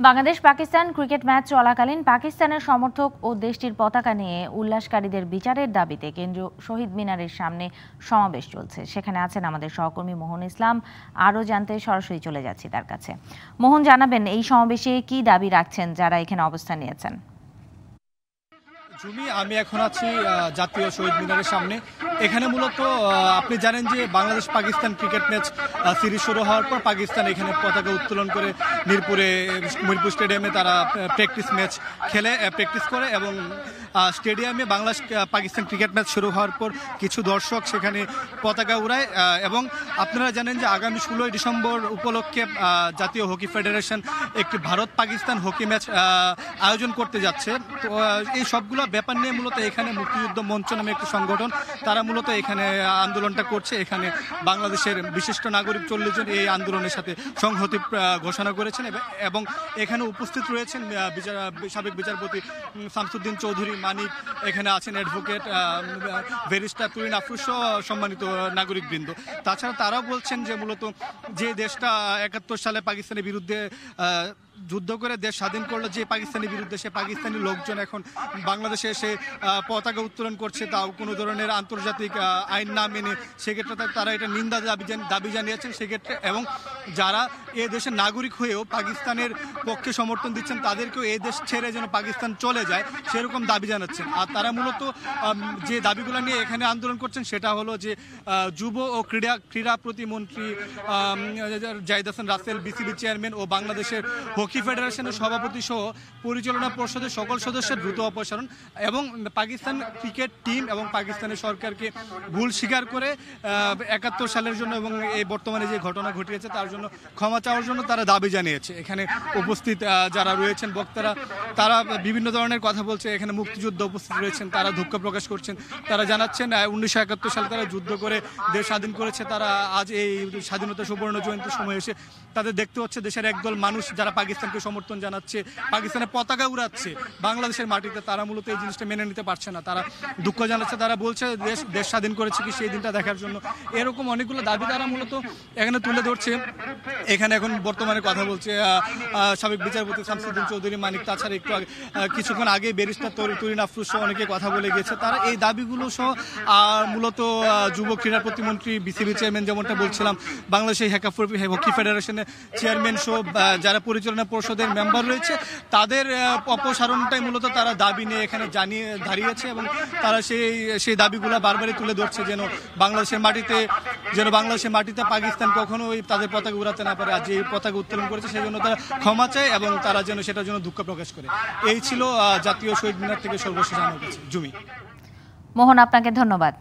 Bangladesh Pakistan cricket match চলাকালীন পাকিস্তানের সমর্থক ও দেশটির পতাকা নিয়ে উল্লাসকারীদের বিচারের দাবিতে কেন্দ্রীয় শহীদ মিনারের সামনে সমাবেশ চলছে। সেখানে আছেন আমাদের সহকর্মী মোহন ইসলাম। আরও জানতে সরাসরি চলে যাচ্ছি তার কাছে। মোহন, জানাবেন এই সমাবেশে কি দাবি রাখছেন যারা এখানে অবস্থান নিয়েছেন? জুমি, আমি এখন আছি জাতীয় শহীদ মিনারের সামনে। এখানে মূলত আপনি জানেন যে Bangladesh Pakistan cricket match series শুরু হওয়ার পর পাকিস্তান এখানে পতাকা উত্তোলন করে মিরপুরে, মিরপুর স্টেডিয়ামে তারা প্র্যাকটিস ম্যাচ খেলে প্র্যাকটিস করে এবং স্টেডিয়ামে বাংলাদেশ পাকিস্তান ক্রিকেট ম্যাচ শুরু হওয়ার পর কিছু দর্শক সেখানে পতাকা উড়ায় এবং আপনারা জানেন যে আগামী ষোলোই ডিসেম্বর উপলক্ষে জাতীয় হকি ফেডারেশন একটি ভারত পাকিস্তান হকি ম্যাচ আয়োজন করতে যাচ্ছে। তো এই সবগুলো ব্যাপার নিয়ে মূলত এখানে মুক্তিযুদ্ধ মঞ্চ নামে একটি সংগঠন, তারা মূলত এখানে আন্দোলনটা করছে। এখানে বাংলাদেশের বিশিষ্ট নাগরিক চল্লিশ জন এই আন্দোলনের সাথে সংহতি ঘোষণা করেছেন এবং- এখানে উপস্থিত রয়েছেন বিচার, সাবেক বিচারপতি শামসুদ্দিন চৌধুরী, মানিক, এখানে আছেন অ্যাডভোকেট ব্যারিস্টার তুরিন আফরুজ সহ সম্মানিত নাগরিকবৃন্দ। তাছাড়া তারাও বলছেন যে মূলত যে দেশটা একাত্তর সালে পাকিস্তানের বিরুদ্ধে যুদ্ধ করে দেশ স্বাধীন করল যে পাকিস্তানের বিরুদ্ধে, সে পাকিস্তানি লোকজন এখন বাংলাদেশে এসে পতাকা উত্তোলন করছে, তাও কোনো ধরনের আন্তর্জাতিক আইন না মেনে। সেক্ষেত্রে তারা এটা নিন্দা দাবি দাবি জানিয়েছেন। সেক্ষেত্রে এবং যারা এ দেশের নাগরিক হয়েও পাকিস্তানের পক্ষে সমর্থন দিচ্ছেন, তাদেরকেও এ দেশ ছেড়ে যেন পাকিস্তান চলে যায়, সেরকম দাবি জানাচ্ছেন। আর তারা মূলত যে দাবিগুলো নিয়ে এখানে আন্দোলন করছেন, সেটা হলো যে যুব ও ক্রীড়া ক্রীড়া প্রতিমন্ত্রী জাহিদ হাসান রাসেল, বিসিবি চেয়ারম্যান ও বাংলাদেশের হকি ফেডারেশনের সভাপতি সহ পরিচালনা পর্ষদের সকল সদস্যের দ্রুত অপসারণ এবং পাকিস্তান ক্রিকেট টিম এবং পাকিস্তানের সরকারকে ভুল স্বীকার করে একাত্তর সালের জন্য এবং এই বর্তমানে যে ঘটনা ঘটিয়েছে তার জন্য ক্ষমা চাওয়ার জন্য তারা দাবি জানিয়েছে। এখানে উপস্থিত যারা রয়েছেন বক্তারা, তারা বিভিন্ন ধরনের কথা বলছে। এখানে মুক্তিযুদ্ধ উপস্থিত রয়েছেন, তারা দুঃখ প্রকাশ করছেন। তারা জানাচ্ছেন উনিশশো একাত্তর সালে তারা যুদ্ধ করে দেশ স্বাধীন করেছে, তারা আজ এই স্বাধীনতা সুবর্ণ জয়ন্তীর সময় এসে তাদের দেখতে হচ্ছে দেশের একদল মানুষ যারা পাকিস্তানকে সমর্থন জানাচ্ছে, পাকিস্তানের পতাকা উড়াচ্ছে। বাংলাদেশের মাটিতে তারা মূলত এই জিনিসটা মেনে নিতে পারছে না। তারা দুঃখ জানাচ্ছে, তারা বলছে দেশ দেশ স্বাধীন করেছে কি সেই দিনটা দেখার জন্য। এরকম অনেকগুলো দাবি তারা মূলত এখানে তুলে ধরছে। এখানে এখন বর্তমানে কথা বলছে সাবেক বিচারপতি শামসুদ্দিন চৌধুরী, মানিক তাছাড়া একটু আগে কিছুক্ষণ আগে ব্যারিস্টার তরি তুরিন আফরুজ সহ অনেকে কথা বলে গেছে তারা এই দাবিগুলো সহ মূলত যুব ক্রীড়া প্রতিমন্ত্রী, বিসিবি চেয়ারম্যান যেমনটা বলছিলাম, বাংলাদেশের হেকাফুর হকি ফেডারেশনের চেয়ারম্যান সহ যারা পরিচালনা পরিষদের মেম্বার রয়েছে, তাদের অপসারণটাই মূলত তারা দাবি নিয়ে এখানে জানিয়ে, দাঁড়িয়েছে এবং তারা সেই সেই দাবিগুলো বারবারই তুলে ধরছে যেন বাংলাদেশের মাটিতে যেন বাংলাদেশের মাটিতে পাকিস্তান কখনোই তাদের পতাকা উড়াতে না পারে আর যে পতাকা উত্তোলন করেছে সেই জন্য তারা ক্ষমা চায় এবং তারা যেন সেটার জন্য দুঃখ প্রকাশ করে। এই ছিল জাতীয় শহীদ মিনার থেকে সর্বশেষ আমার কাছে, জুমি। মোহন, আপনাকে ধন্যবাদ।